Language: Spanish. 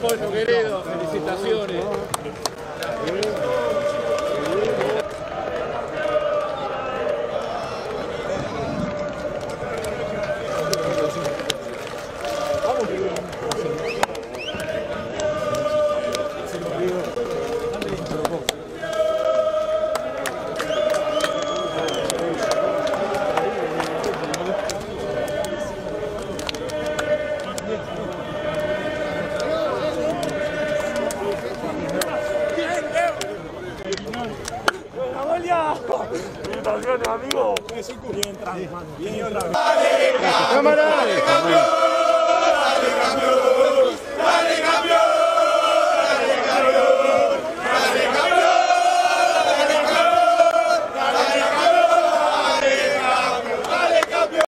Bueno, querido, felicitaciones. España! ¡Mientras viene, amigo! Es un Bien, Cámara.